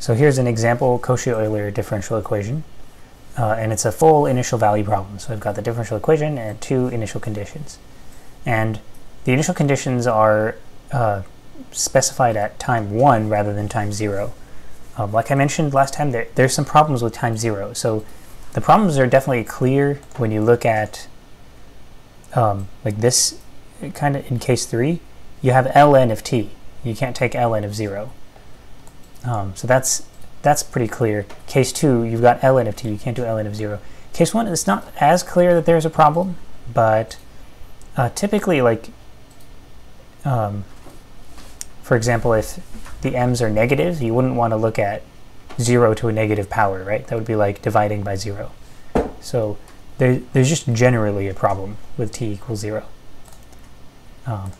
So here's an example Cauchy-Euler differential equation. Uh, and it's a full initial value problem. So I've got the differential equation and two initial conditions. And the initial conditions are uh, specified at time 1 rather than time 0. Um, like I mentioned last time, there, there's some problems with time 0. So the problems are definitely clear when you look at um, like this kind of in case 3. You have ln of t. You can't take ln of 0. Um, so that's that's pretty clear. Case 2, you've got ln of t. You can't do ln of 0. Case 1, it's not as clear that there's a problem, but uh, typically, like, um, for example, if the m's are negative, you wouldn't want to look at 0 to a negative power, right? That would be like dividing by 0. So there, there's just generally a problem with t equals 0. Um,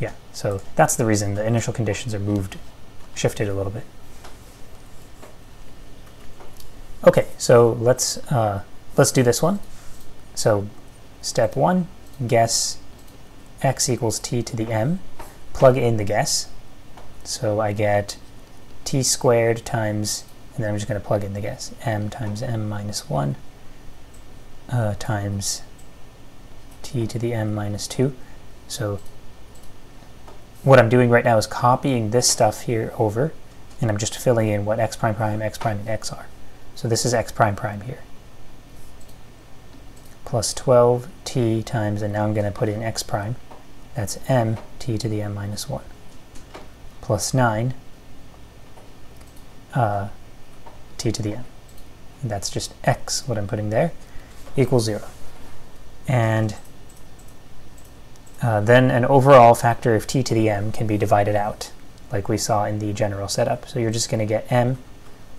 yeah, so that's the reason the initial conditions are moved, shifted a little bit. Okay, so let's uh, let's do this one. So step one, guess x equals t to the m. Plug in the guess. So I get t squared times, and then I'm just going to plug in the guess, m times m minus 1 uh, times t to the m minus 2. So what I'm doing right now is copying this stuff here over, and I'm just filling in what x prime prime, x prime, and x are. So this is x prime prime here. Plus 12t times, and now I'm going to put in x prime. That's m t to the m minus 1. Plus 9 uh, t to the m. And that's just x, what I'm putting there, equals 0. And uh, then an overall factor of t to the m can be divided out, like we saw in the general setup. So you're just going to get m,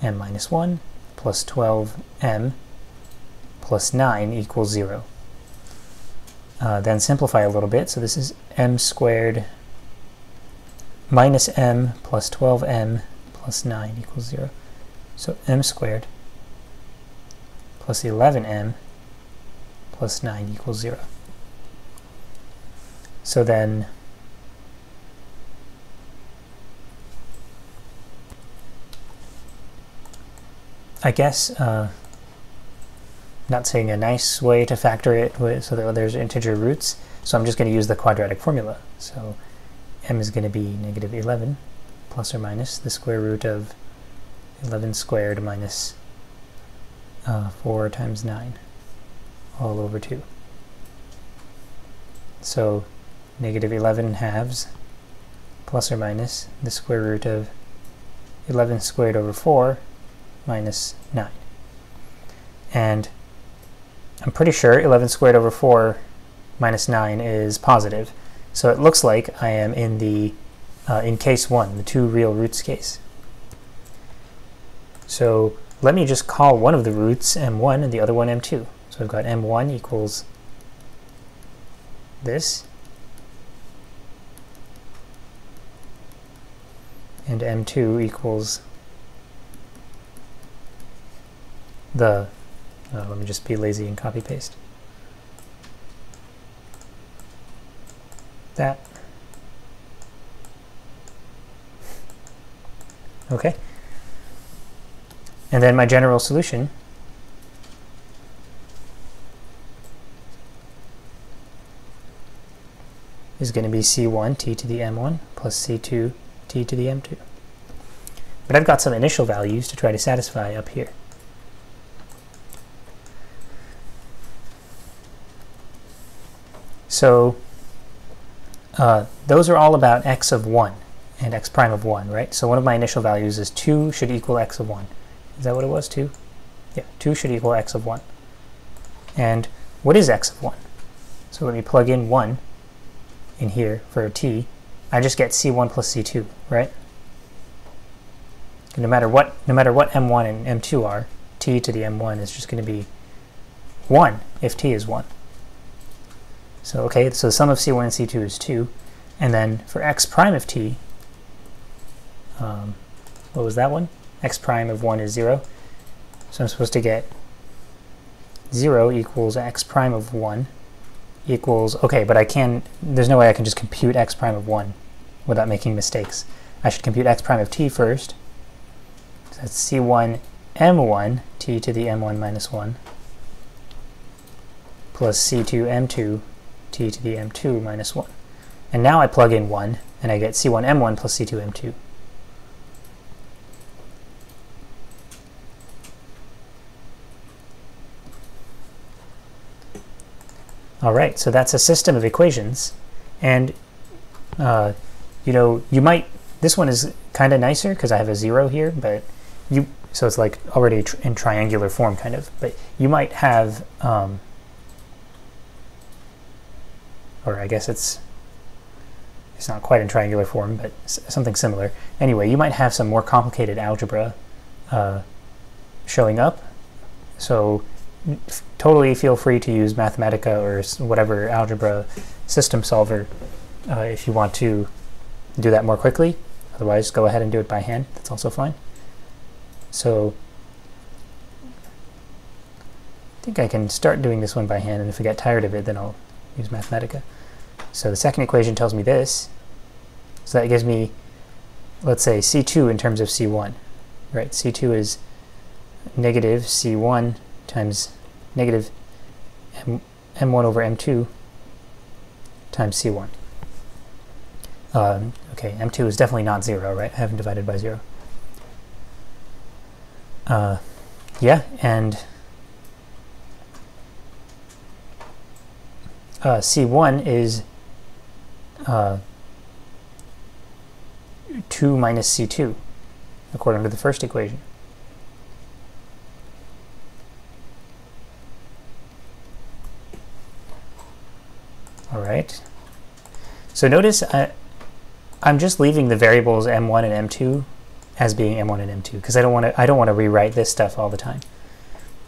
m minus 1, plus 12m plus 9 equals 0. Uh, then simplify a little bit. So this is m squared minus m plus 12m plus 9 equals 0. So m squared plus 11m plus 9 equals 0. So then I guess uh, not saying a nice way to factor it with, so that there's integer roots. So I'm just going to use the quadratic formula. So m is going to be negative 11 plus or minus the square root of 11 squared minus uh, 4 times 9 all over 2. So negative 11 halves plus or minus the square root of 11 squared over 4 minus 9. And I'm pretty sure 11 squared over 4 minus 9 is positive. So it looks like I am in the uh, in case 1, the two real roots case. So let me just call one of the roots m1 and the other one m2. So I've got m1 equals this, and m2 equals the, uh, let me just be lazy and copy paste. That. Okay. And then my general solution is going to be c1 t to the m1 plus c2 to the m2. But I've got some initial values to try to satisfy up here. So uh, those are all about x of 1 and x prime of 1, right? So one of my initial values is 2 should equal x of 1. Is that what it was, 2? Yeah, 2 should equal x of 1. And what is x of 1? So let me plug in 1 in here for t. I just get c1 plus c2, right? no matter what no matter what m1 and m2 are, t to the m1 is just going to be 1 if t is 1. So okay, so the sum of c1 and c2 is 2. And then for x prime of t, um, what was that one? x prime of 1 is 0. So I'm supposed to get 0 equals x prime of 1 equals, okay, but I can, there's no way I can just compute x prime of 1 without making mistakes. I should compute x prime of t first. that's c1 m1 t to the m1 minus 1 plus c2 m2 t to the m2 minus 1. And now I plug in 1, and I get c1 m1 plus c2 m2. All right, so that's a system of equations. And, uh, you know, you might, this one is kind of nicer because I have a zero here, but you, so it's like already tr in triangular form kind of, but you might have, um, or I guess it's, it's not quite in triangular form, but something similar. Anyway, you might have some more complicated algebra uh, showing up. So totally feel free to use Mathematica or whatever algebra system solver uh, if you want to do that more quickly. Otherwise, go ahead and do it by hand. That's also fine. So I think I can start doing this one by hand, and if I get tired of it, then I'll use Mathematica. So the second equation tells me this. So that gives me, let's say, C2 in terms of C1. Right, C2 is negative C1 times negative M, m1 over m2 times c1. Um, okay, m2 is definitely not 0, right? I haven't divided by 0. Uh, yeah, and uh, c1 is uh, 2 minus c2, according to the first equation. All right. So notice I, I'm just leaving the variables m1 and m2 as being m1 and m2 because I don't want to I don't want to rewrite this stuff all the time.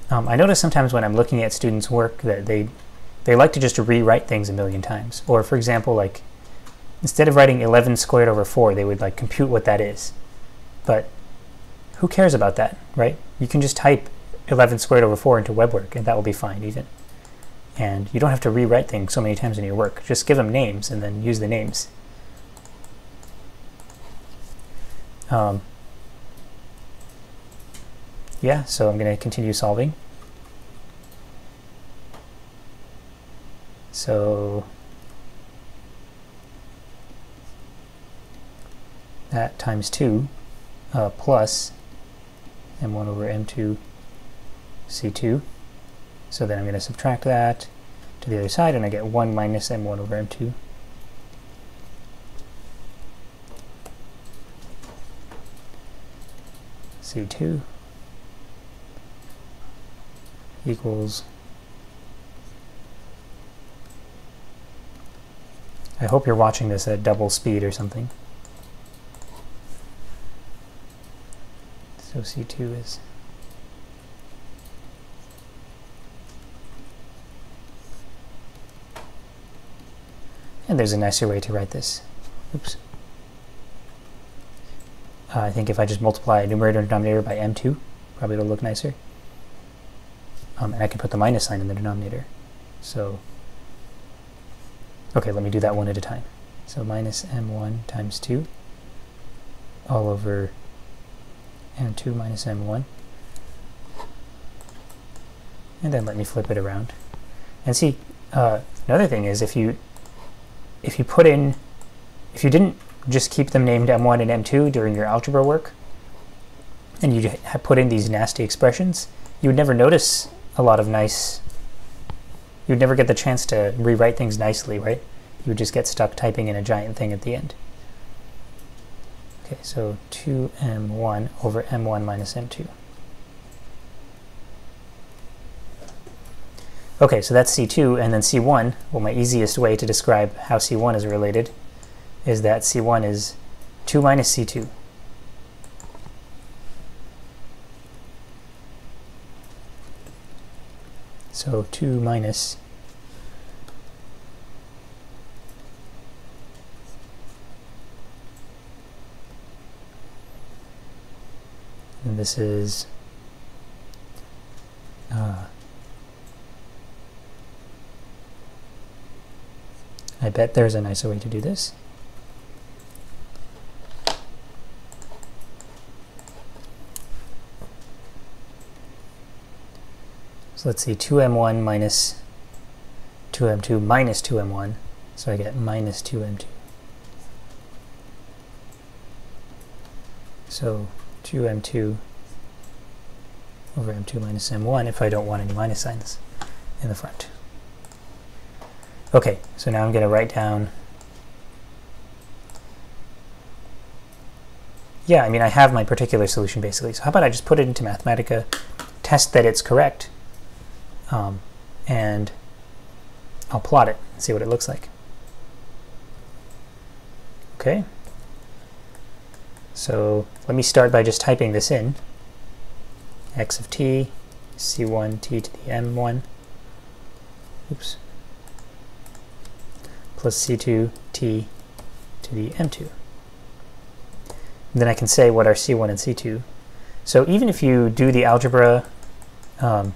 Um, I notice sometimes when I'm looking at students' work that they they like to just rewrite things a million times. Or for example, like instead of writing 11 squared over 4, they would like compute what that is. But who cares about that, right? You can just type 11 squared over 4 into WebWork and that will be fine even. And you don't have to rewrite things so many times in your work. Just give them names and then use the names. Um, yeah, so I'm going to continue solving. So that times 2 uh, plus m1 over m2 c2 so then I'm going to subtract that to the other side, and I get 1 minus m1 over m2. C2 equals I hope you're watching this at double speed or something. So C2 is And there's a nicer way to write this. Oops. Uh, I think if I just multiply numerator and denominator by m2, probably it'll look nicer. Um, and I can put the minus sign in the denominator. So, okay, let me do that one at a time. So minus m1 times 2 all over m2 minus m1. And then let me flip it around. And see, uh, another thing is if you if you put in, if you didn't just keep them named M1 and M2 during your algebra work, and you put in these nasty expressions, you would never notice a lot of nice, you would never get the chance to rewrite things nicely, right? You would just get stuck typing in a giant thing at the end. Okay, so 2m1 over m1 minus m2. Okay, so that's C2, and then C1, well, my easiest way to describe how C1 is related is that C1 is 2 minus C2. So 2 minus and this is uh, I bet there's a nicer way to do this. So let's see, 2m1 minus 2m2 minus 2m1. So I get minus 2m2. So 2m2 over m2 minus m1 if I don't want any minus signs in the front. Okay, so now I'm going to write down yeah, I mean, I have my particular solution basically. So how about I just put it into Mathematica, test that it's correct, um, and I'll plot it and see what it looks like. Okay. So let me start by just typing this in. x of t, c1 t to the m1, oops, plus c2 t to the m2 then I can say what are C1 and C2. So even if you do the algebra um,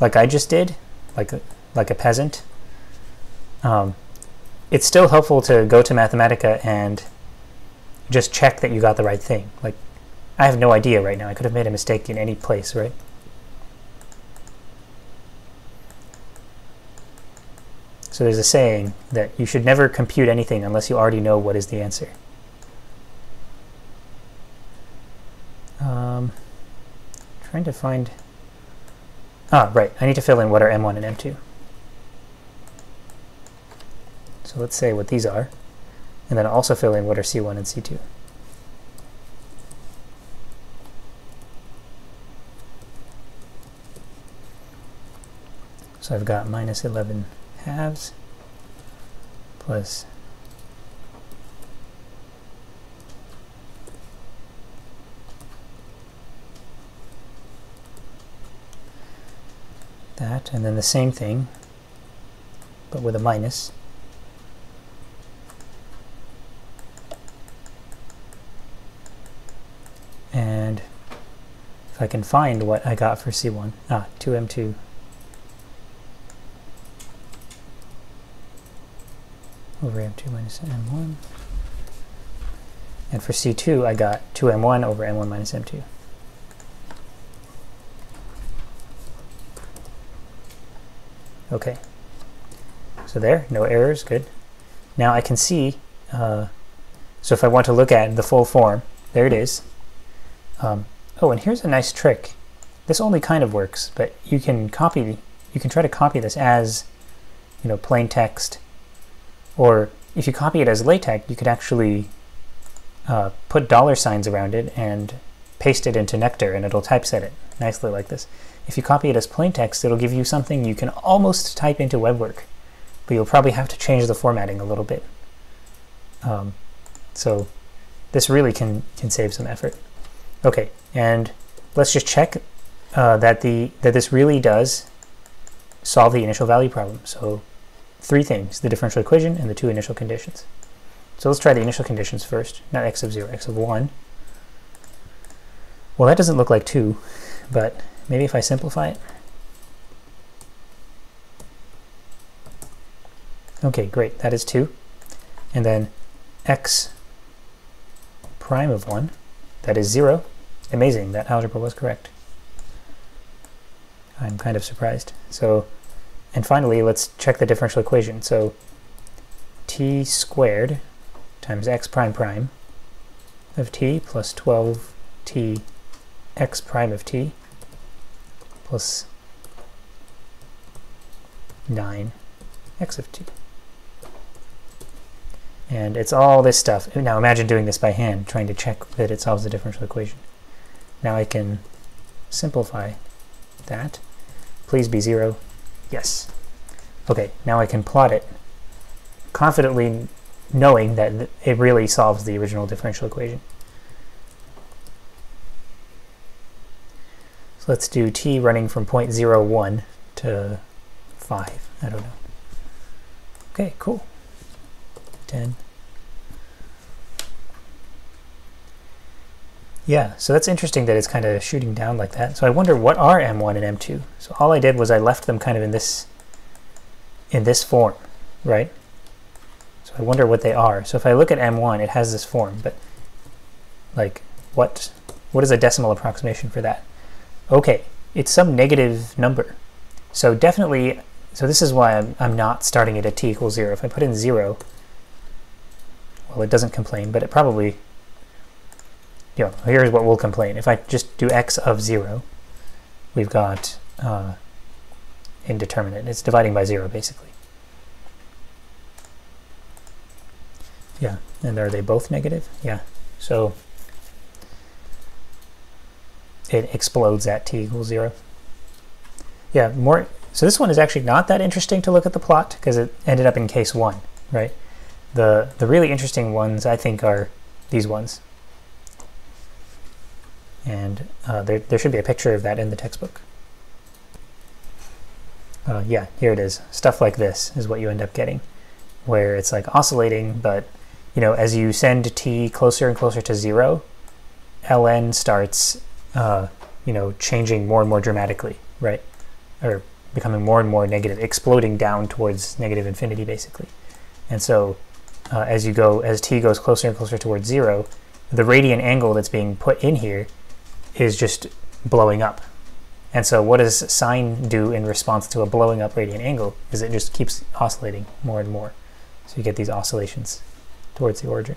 like I just did, like like a peasant, um, it's still helpful to go to Mathematica and just check that you got the right thing. Like, I have no idea right now. I could have made a mistake in any place, right? So there's a saying that you should never compute anything unless you already know what is the answer. Um, trying to find... Ah, right. I need to fill in what are M1 and M2. So let's say what these are, and then also fill in what are C1 and C2. So I've got minus 11 halves plus that, and then the same thing, but with a minus. And if I can find what I got for C1, ah, 2M2 over M2 minus M1. And for C2, I got 2M1 over M1 minus M2. Okay. So there, no errors, good. Now I can see, uh, so if I want to look at the full form, there it is. Um, oh, and here's a nice trick. This only kind of works, but you can copy, you can try to copy this as, you know, plain text. Or if you copy it as LaTeX, you could actually uh, put dollar signs around it and paste it into Nectar and it'll typeset it nicely like this. If you copy it as plain text, it'll give you something you can almost type into WebWork, but you'll probably have to change the formatting a little bit. Um, so this really can, can save some effort. Okay, and let's just check uh, that, the, that this really does solve the initial value problem. So three things, the differential equation and the two initial conditions. So let's try the initial conditions first, not x of 0, x of 1. Well, that doesn't look like 2, but Maybe if I simplify it. Okay, great, that is 2. And then x prime of 1, that is 0. Amazing, that algebra was correct. I'm kind of surprised. So, and finally, let's check the differential equation. So t squared times x prime prime of t plus 12t x prime of t plus 9 x of t. And it's all this stuff. Now imagine doing this by hand, trying to check that it solves the differential equation. Now I can simplify that. Please be 0. Yes. Okay, now I can plot it confidently knowing that it really solves the original differential equation. Let's do t running from 0.01 to 5. I don't know. Okay, cool. 10. Yeah, so that's interesting that it's kind of shooting down like that. So I wonder what are M1 and M2? So all I did was I left them kind of in this in this form, right? So I wonder what they are. So if I look at M1, it has this form, but like what what is a decimal approximation for that? Okay, it's some negative number. So definitely, so this is why I'm, I'm not starting it at t equals 0. If I put in 0, well, it doesn't complain, but it probably, you know, here's what will complain. If I just do x of 0, we've got uh, indeterminate. It's dividing by 0, basically. Yeah, and are they both negative? Yeah. So it explodes at t equals 0. Yeah, more. So this one is actually not that interesting to look at the plot because it ended up in case 1, right? The, the really interesting ones, I think, are these ones. And uh, there, there should be a picture of that in the textbook. Uh, yeah, here it is. Stuff like this is what you end up getting, where it's like oscillating, but you know, as you send t closer and closer to zero, ln starts, uh, you know, changing more and more dramatically, right? Or becoming more and more negative, exploding down towards negative infinity, basically. And so, uh, as you go, as t goes closer and closer towards zero, the radian angle that's being put in here is just blowing up. And so, what does sine do in response to a blowing up radian angle? Is it just keeps oscillating more and more. So you get these oscillations towards the origin.